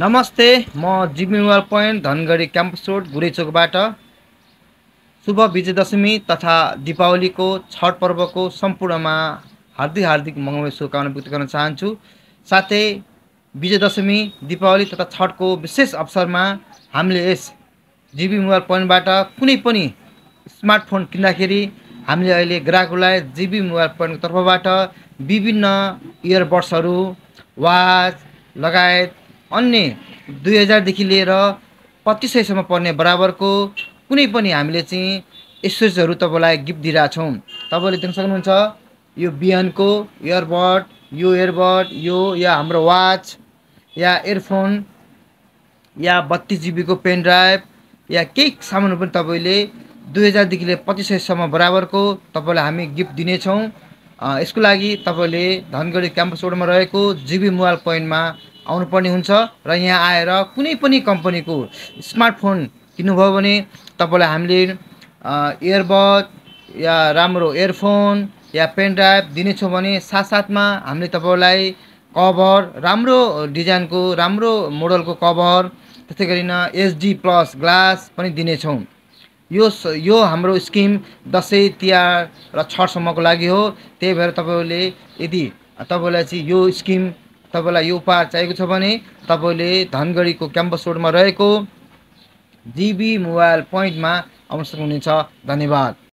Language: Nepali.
नमस्ते म Jimmy mobile point Dhangadhi campus road गुरेचोकबाट शुभ विजय दशमी तथा दीपावलीको छठ पर्वको सम्पूर्णमा हार्दिक हार्दिक मङ्गलमय शुभकामना व्यक्त गर्न चाहन्छु। साथै विजय दशमी दीपावली तथा छठको विशेष अवसरमा हामीले यस जिबी मोबाइल पोइन्टबाट कुनै पनि स्मार्टफोन किन्दाखेरि हामीले अहिले ग्राहकलाई जिबी मोबाइल पोइन्टको तर्फबाट विभिन्न इयरबड्सहरू वाच लगायत अन्य दुई हजारदेखि लिएर पच्चिस सयसम्म पर्ने बराबरको कुनै पनि हामीले चाहिँ एसेसहरू तपाईँलाई गिफ्ट दिइरहेछौँ। तपाईँले देख्न सक्नुहुन्छ यो बिहानको इयरबड यो इयरबड यो या हाम्रो वाच या इयरफोन या बत्तिस जिबीको पेन ड्राइभ या केही सामानहरू पनि तपाईँले दुई हजारदेखि लिएर पच्चिस सयसम्म बराबरको तपाईँलाई हामी गिफ्ट दिनेछौँ। यसको लागि तपाईँले धनगढी क्याम्पस रोडमा रहेको जिबी मोबाइल पोइन्टमा आउनुपर्ने हुन्छ र यहाँ आएर कुनै पनि कम्पनीको स्मार्टफोन किन्नुभयो भने तपाईँलाई हामीले इयरबड या राम्रो इयरफोन या पेन ड्राइभ दिनेछौँ भने साथसाथमा हामीले तपाईँलाई कभर राम्रो डिजाइनको राम्रो मोडलको कभर त्यस्तै गरिन एचडी प्लस ग्लास पनि दिनेछौँ। यो यो हाम्रो स्किम दसैँ तिहार र छठसम्मको लागि हो। त्यही भएर तपाईँले यदि तपाईँलाई चाहिँ यो स्किम तपाईँलाई यो उपहार चाहिएको छ भने तपाईँले धनगढीको क्याम्पस रोडमा रहेको जिबी मोबाइल पोइन्टमा आउन सक्नुहुनेछ। धन्यवाद।